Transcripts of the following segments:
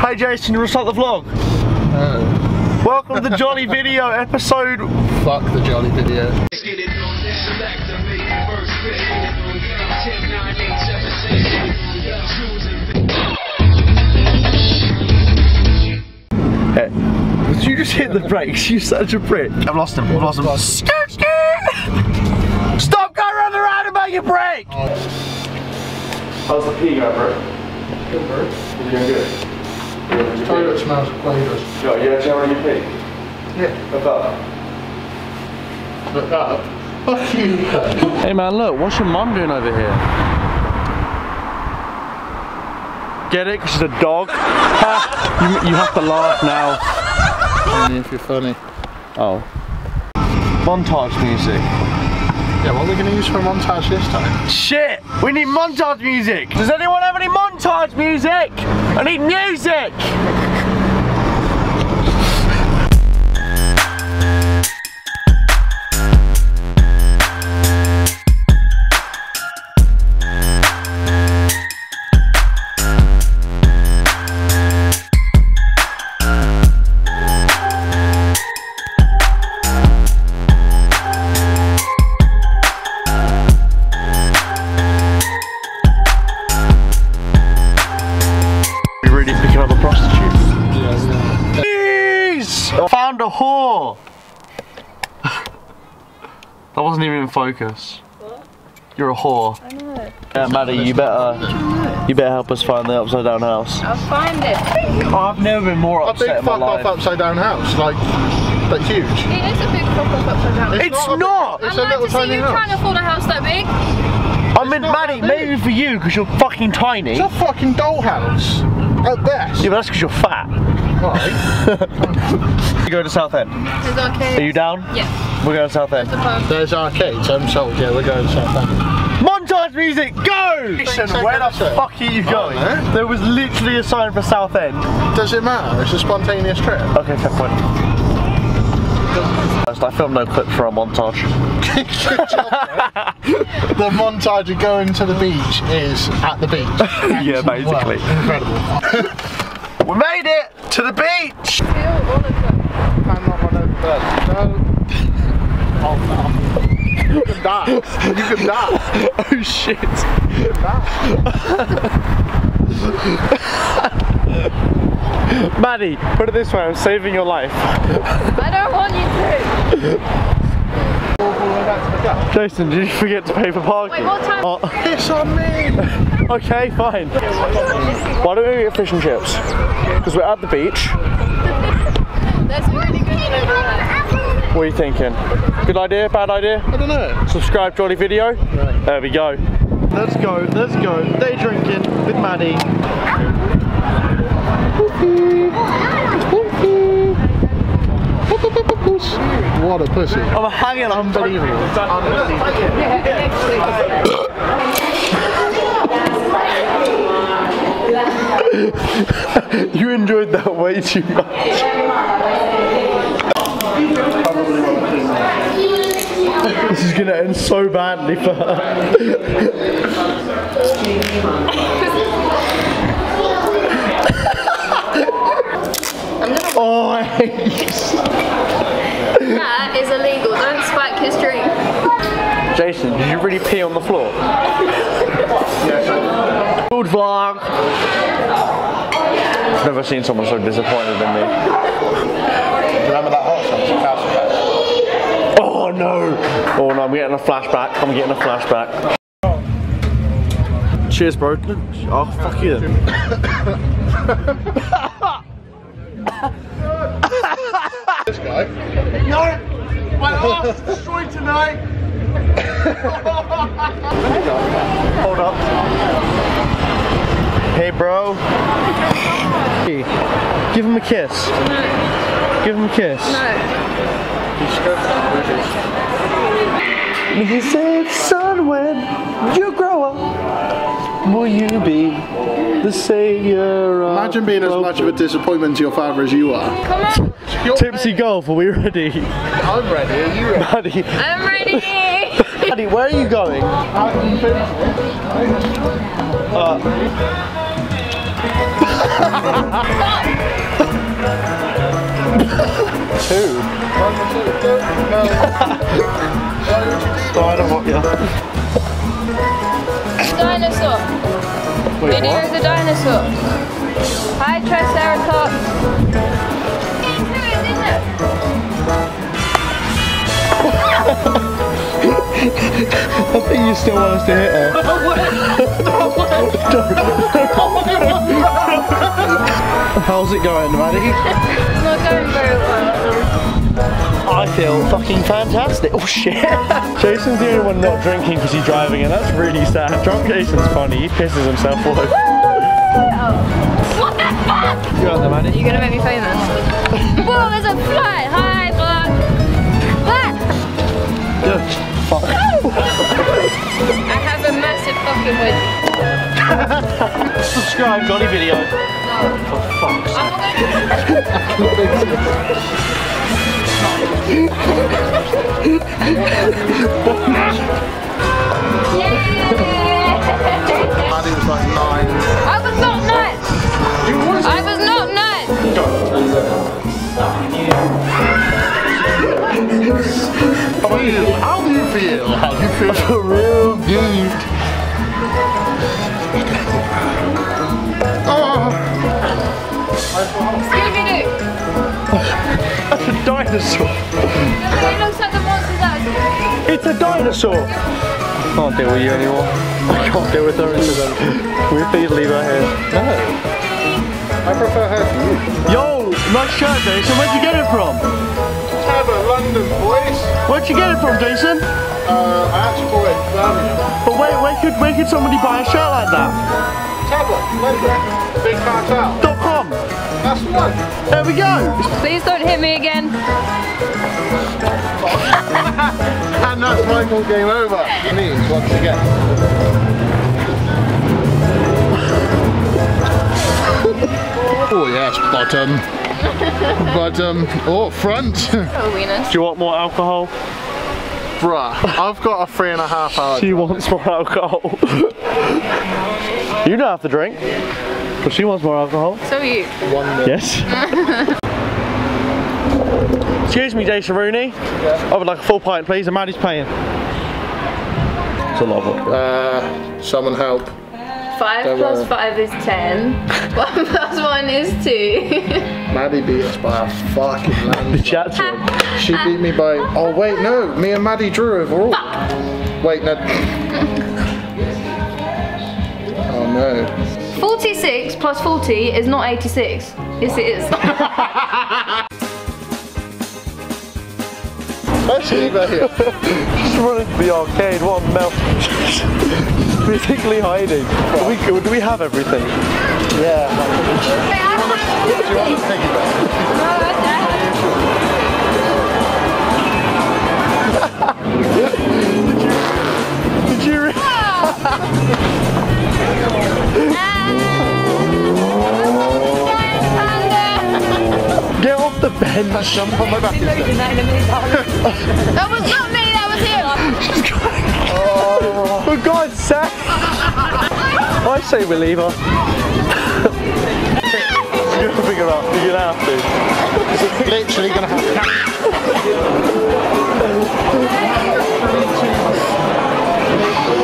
Hey Jason, you want to start the vlog? Uh, Welcome to the Jolley Video episode. fuck the Jolley video. Hey, did you just hit the brakes? You're such a prick. I've lost him. I've lost him. Skirt, skirt. Stop going round and round about your brake. How's the pee going, bro? Good bird. You're doing good. Toilet smells quite good. Yo, you actually already pee? Yeah. Look up. Look up. Fuck you. Hey man, look, what's your mum doing over here? Get it? Because she's a dog? you, you have to laugh now. Only if you're funny. Oh. Montage music. Yeah, what are we going to use for a montage this time? Shit! We need montage music! Does anyone have any montage music? I need music! That wasn't even in focus. You're a whore. I know. Yeah, Maddie, you better you better help us find the upside down house. I'll find it. I've never been more A big upset in my fuck off life. upside down house. Like, like huge. It is a big fuck up upside down. It's It's not a- not! It's I'm a glad to see tiny you house. can't afford a house that big. I mean, not Maddie, maybe for you because you're fucking tiny. It's a fucking dollhouse. At best. Yeah, but that's because you're fat. Right. You going to Southend. There's arcade. Are you down? Yeah. We're going to Southend. The pub. There's arcades. I'm sold. Yeah, we're going to Southend. Montage music, go! Check Where the out fuck are you oh, going? know. There was literally a sign for Southend. Does it matter? It's a spontaneous trip. Okay, fair point. I filmed no clip for a montage. the montage of going to the beach is at the beach. yeah, basically. Incredible. We made it to the beach! Feel all of them. I'm not one of those. No. Oh no. You can die. Oh, you can die. Oh shit. You. Maddie, put it this way, I'm saving your life. I don't want you to. Jason, did you forget to pay for parking? Wait, what time? Oh, Piss on me. okay, fine. Why don't we get fish and chips? Because we're at the beach. There's a really good over there. What are you thinking? Good idea? Bad idea? I don't know. Subscribe to Jolley video. Right. There we go. Let's go, let's go. Day drinking with Maddie. What a pussy. I'm hanging unbelievable. you enjoyed that way too much. This is gonna end so badly for her. oh, I hate you. That is illegal. Don't spike his drink. Jason, did you really pee on the floor? Good vlog. I've never seen someone so disappointed in me. Remember that hot sauce? Oh no! Oh no, I'm getting a flashback. I'm getting a flashback. Cheers, bro. Oh, fuck you then. This guy. No! My arse is destroyed tonight! Hold up. Hey, bro. Hey, give him a kiss. Give him a kiss. He said, son, when you grow up, will you be the savior of Imagine being as much of a disappointment to your father as you are. Come on. You're Tipsy Golf, are we ready? I'm ready. Are you ready? Maddie, I'm ready. Daddy, where are you going? Uh. two. oh, I don't want you. Dinosaur. Wait, Video what? of the dinosaur. Hi, Triceratops. Ha ha ha! I think you still want us to hit her. How's it going, Maddie? It's not going very well. I feel fucking fantastic. Oh shit. Jason's the only one not drinking because he's driving and that's really sad. Drunk Jason's funny. He pisses himself all over. What the fuck? You out there, Maddie? You're gonna make me famous. Whoa, there's a fly. Hi, Fuck. I have a massive fucking wedgie. Subscribe, Johnny video. Oh, for fuck's sake. I'm not gonna. Feel? How you feel? For real good. Oh, Scooby Doo. That's a dinosaur. It looks like the monsters out. It's a dinosaur. I can't deal with you anymore. I can't deal with her anymore. Can we please leave her here? no. I prefer her to you. Yo, nice shirt, Jason. Where'd you get it from? Tabba, London, boys. Where'd you get it from, Jason? Uh, I actually bought it in Birmingham. But where, where could where could somebody buy a shirt like that? Tabba, London. Big cartel. Dot com. That's the one. There we go. Please don't hit me again. And that's Michael game over. He means once again. oh yes, bottom. bottom. Oh, front. Oh, Do you want more alcohol? Bruh, I've got a three and a half hour. She wants more alcohol. you don't have to drink. But she wants more alcohol. So are you. One Yes. Excuse me, Jason Rooney. I would like a full pint, please, and Maddie's paying. It's a lot of Uh, someone help. Five Don't plus worry. five is ten. One plus one is two. Maddie beat us by a fucking The land. chat to. She beat me by. Oh wait, no. Me and Maddie drew overall. Wait, no. Oh no. 46 plus 40 is not 86. Yes, it is. Leave her here. Just running to the arcade, what a melt. Basically hiding. Do we, do we have everything? Yeah. Do you want to it off the bench? Jump on my back instead. That was not me, that was him. Oh. For God's sake! I say we leave her. You're gonna figure out, you're gonna have to. Literally gonna have to.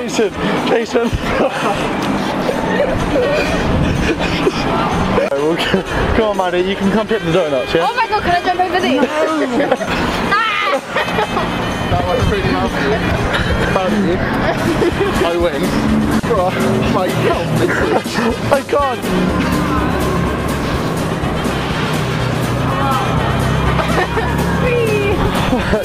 Jason, Jason. Well, Come on, Maddie, you can come get the donuts, yeah? Oh my god, can I jump over these? ah! That was pretty you. I win. Oh my god. I can't.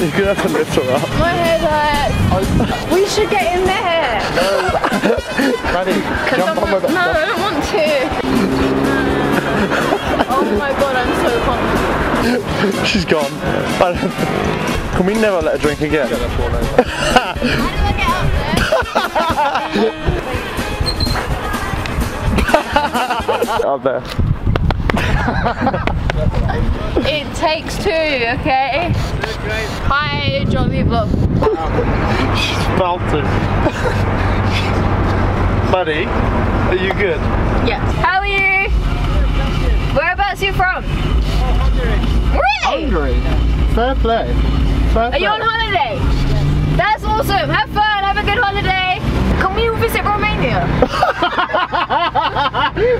You're gonna have to lift her up. My head hurts. We should get in there. Maddie, jump on my No. I don't want to. oh my god, I'm so pumped. She's gone. Can we never let her drink again? How do I get up there? Up there. It takes two, okay? Hi, Jolley Vlog. She's melted. Buddy, are you good? Yes. How are you? Whereabouts are you from? Really? Hungary. Fair play. Fair Are you on holiday? Yes. That's awesome. Have fun. Have a good holiday. Can we visit Romania?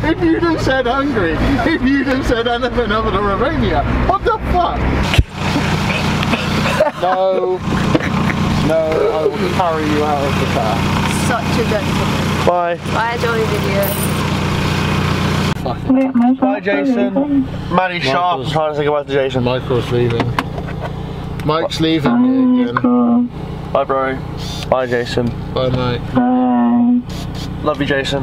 if you'd have said Hungary, if you'd have said anything other than Romania, what the fuck? no, no, I will carry you out of the car. Such a gentleman. Bye. Bye, enjoy the video. Bye, Jason. Maddie Sharp. I'm trying to say goodbye to Jason. Michael's leaving. Mike's leaving me again. Bye, bro. Bye, Jason. Bye, mate. Love you, Jason.